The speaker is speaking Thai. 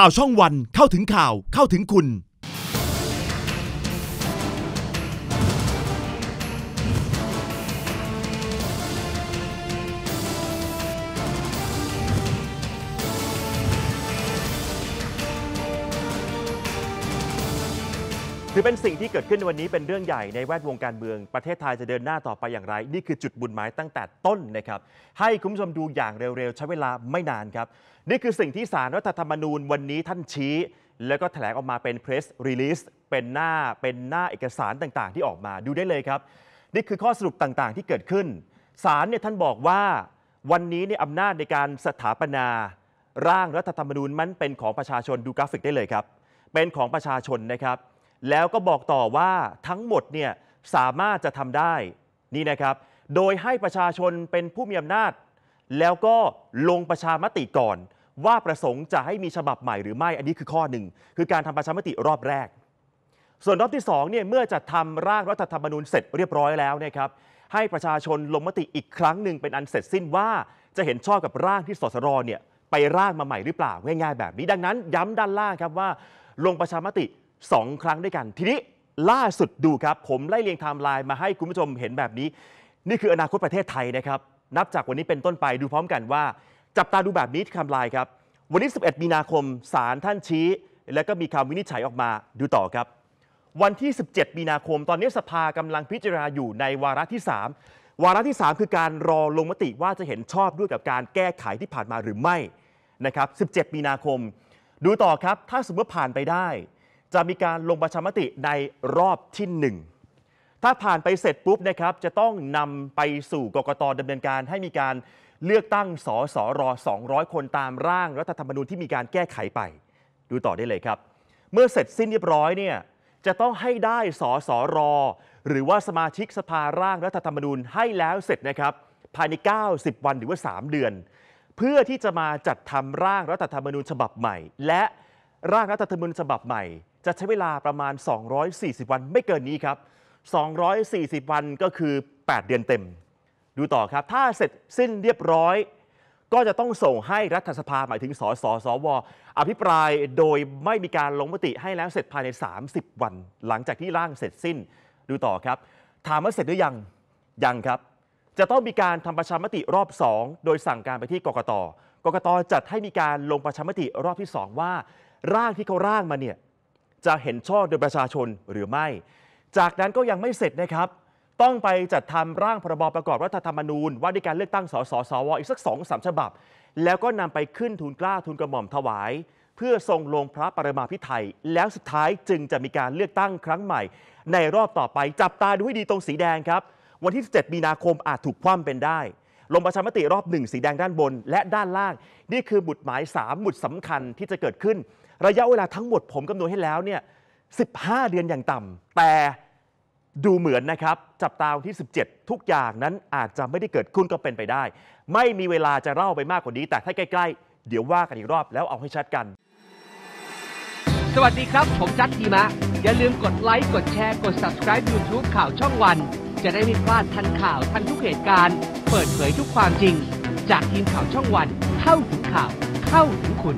ข่าวช่องวันเข้าถึงข่าวเข้าถึงคุณ ถือเป็นสิ่งที่เกิดขึ้นในวันนี้เป็นเรื่องใหญ่ในแวดวงการเมือง ประเทศไทยจะเดินหน้าต่อไปอย่างไร นี่คือจุดบุญหมายตั้งแต่ต้นนะครับ ให้คุณผู้ชมดูอย่างเร็วๆ ใช้เวลาไม่นานครับ นี่คือสิ่งที่สารรัฐธรรมนูญวันนี้ท่านชี้ แล้วก็แถลงออกมาเป็น press release เป็นหน้าเป็นหน้าเอกสารต่างๆ ที่ออกมาดูได้เลยครับ นี่คือข้อสรุปต่างๆ ที่เกิดขึ้นศาลเนี่ยท่านบอกว่าวันนี้เนี่ยอำนาจในการสถาปนา ร่างรัฐธรรมนูญมันเป็นของประชาชนดูกราฟิกได้เลยครับ เป็นของประชาชนนะครับ แล้วก็บอกต่อว่าทั้งหมดเนี่ยสามารถจะทำได้นี่นะครับ โดยให้ประชาชนเป็นผู้มีอำนาจ แล้วก็ลงประชามติก่อน ว่าประสงค์จะให้มีฉบับใหม่หรือไม่อันนี้คือข้อหนึ่งคือการทำประชามติรอบแรก ส่วนรอบที่2เนี่ยเมื่อจัดทำร่างรัฐธรรมนูญเสร็จเรียบร้อยแล้วนะครับให้ประชาชนลงมติอีกครั้งหนึ่งเป็นอันเสร็จสิ้นว่าจะเห็นชอบกับร่างที่สสรเนี่ยไปร่างมาใหม่หรือเปล่าง่ายๆแบบนี้ดังนั้น ย้ำด้านล่างครับว่า ลงประชามติ 2 ครั้งด้วยกัน ทีนี้ล่าสุดดูครับ ผมไล่เรียงไทม์ไลน์มาให้คุณผู้ชมเห็นแบบนี้ นี่คืออนาคตประเทศไทยนะครับ นับจากวันนี้เป็นต้นไปดูพร้อมกันว่า จับตาดูแบบนี้ที่ไทม์ไลน์ครับ วันนี้ 11 มีนาคมศาลท่านชี้ แล้วก็มีคำวินิจฉัยออกมาดูต่อครับ วันที่ 17 มีนาคม ตอนนี้สภากำลังพิจารณาอยู่ในวาระที่ 3 วาระที่ 3 คือการรอลงมติว่าจะเห็นชอบด้วยกับการแก้ไขที่ผ่านมาหรือไม่นะครับ 17 มีนาคม ดูต่อครับ ถ้าสมมติผ่านไปได้ จะมีการลงประชามติในรอบที่ 1 ถ้าผ่านไปเสร็จปุ๊บนะครับ จะต้องนำไปสู่กกตดำเนินการให้มีการเลือกตั้งสสร 200 คนตามร่างรัฐธรรมนูญที่มีการแก้ไขไป ดูต่อได้เลยครับ เมื่อเสร็จสิ้นเรียบร้อยเนี่ยจะต้องให้ได้สสร หรือว่าสมาชิกสภาร่างรัฐธรรมนูญให้แล้วเสร็จนะครับ ภายใน 90 วันหรือว่า 3 เดือน เพื่อที่จะมาจัดทำร่างรัฐธรรมนูญฉบับใหม่ และ ร่างรัฐธรรมนูญฉบับใหม่ จะใช้เวลาประมาณ 240 วันไม่เกินนี้ครับ 240 วันก็คือ 8 เดือนเต็ม ดูต่อครับ ถ้าเสร็จสิ้นเรียบร้อย ก็จะต้องส่งให้รัฐสภาหมายถึงสสสว อภิปรายโดยไม่มีการลงมติให้แล้วเสร็จภายใน 30 วัน หลังจากที่ร่างเสร็จสิ้น ดูต่อครับ ถามว่าเสร็จหรือยังยังครับ จะต้องมีการทำประชามติรอบ 2 โดยสั่งการไปที่กกตกกตจัดให้มีการลงประชามติรอบที่ 2 ว่า ร่างที่เขาร่างมาเนี่ยจะเห็นชอบโดยประชาชนหรือไม่ จากนั้นก็ยังไม่เสร็จนะครับ ต้องไปจัดทำร่างพรบประกอบรัฐธรรมนูญ ว่าด้วยการเลือกตั้งสสสวอีกสักสองสามฉบับ แล้วก็นำไปขึ้นทูลเกล้าทูลกระหม่อมถวาย เพื่อทรงลงพระปรมาภิไธยแล้วสุดท้ายจึงจะมีการเลือกตั้งครั้งใหม่ ในรอบต่อไปจับตาดูให้ดีตรงสีแดงครับ วันที่ 17 มีนาคมอาจถูกคว่ำเป็นได้ ลงประชามติรอบหนึ่งสีแดงด้านบน และด้านล่าง นี่คือหมุดหมาย3หมุดสำคัญที่จะเกิดขึ้น ระยะเวลาทั้งหมดผมกำหนดให้แล้วเนี่ย15 เดือนอย่างต่ำแต่ดูเหมือนนะครับ จับตาวันที่ 17 ทุกอย่างนั้นอาจจะไม่ได้เกิดขึ้นก็เป็นไปได้ ไม่มีเวลาจะเล่าไปมากกว่านี้ แต่ถ้าใกล้ๆ เดี๋ยวว่ากันอีกรอบแล้วเอาให้ชัดกัน สวัสดีครับ ผมจัดทีมะ อย่าลืมกดไลค์ กดแชร์ กด subscribe YouTube ข่าวช่องวัน จะได้ไม่พลาดทันข่าวทันทุกเหตุการณ์ เปิดเผยทุกความจริง จากทีมข่าวช่องวันเข้าถึงข่าวเข้าถึงคุณ